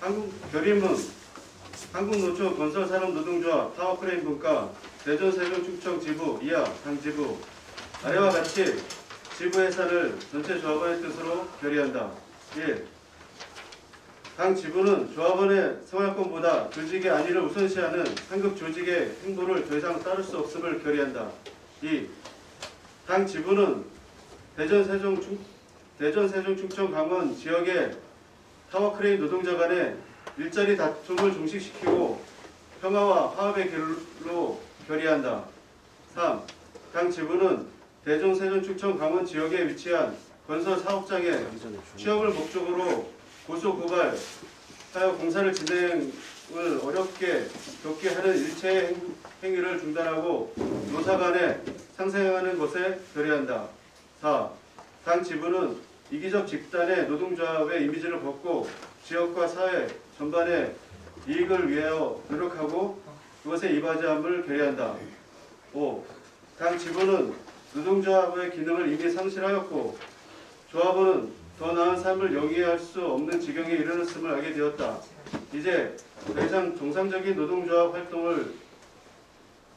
한국 결의문 한국노총 건설산업노동조합 타워크레인 분과 대전 세종 충청 지부 이하 당지부 아래와 같이 지부 해산을 전체 조합원의 뜻으로 결의한다. 1. 당 지부는 조합원의 생활권보다 조직의 안위를 우선시하는 상급 조직의 행보를 더 이상 따를 수 없음을 결의한다. 2. 당 지부는 대전 세종 충 대전 세종 충청 강원 지역의 타워크레인 노동자 간의 일자리 다툼을 종식시키고 평화와 화합의 길로 결의한다. 3. 당 지부는 대전 세종 충청 강원 지역에 위치한 건설 사업장에 취업을 목적으로 고소 고발하여 공사를 진행을 어렵게 겪게 하는 일체의 행- 행위를 중단하고 노사 간에 상생하는 것에 결의한다. 4. 당 지부는 이기적 집단의 노동조합의 이미지를 벗고 지역과 사회 전반의 이익을 위하여 노력하고 그것에 이바지함을 결의한다. 5. 당 지부는 노동조합의 기능을 이미 상실하였고 조합원은 더 나은 삶을 영위할 수 없는 지경에 이르렀음을 알게 되었다. 이제 더 이상 정상적인 노동조합 활동을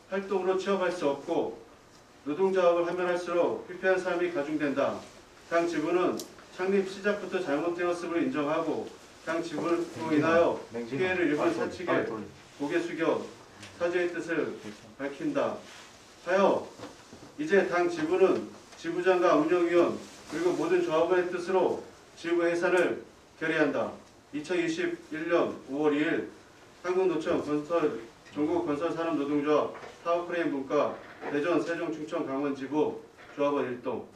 활동으로 취업할 수 없고 노동조합을 하면 할수록 피폐한 삶이 가중된다. 당 지부는 창립 시작부터 잘못되었음을 인정하고 당 지부로 인하여 피해를 입은 사측에 고개 숙여 사죄의 뜻을 밝힌다. 하여 이제 당 지부는 지부장과 운영위원 그리고 모든 조합원의 뜻으로 지부 해산을 결의한다. 2021년 5월 2일 한국노총 건설 전국 건설산업노동조합 타워크레인 분과 대전 세종 충청 강원 지부 조합원 일동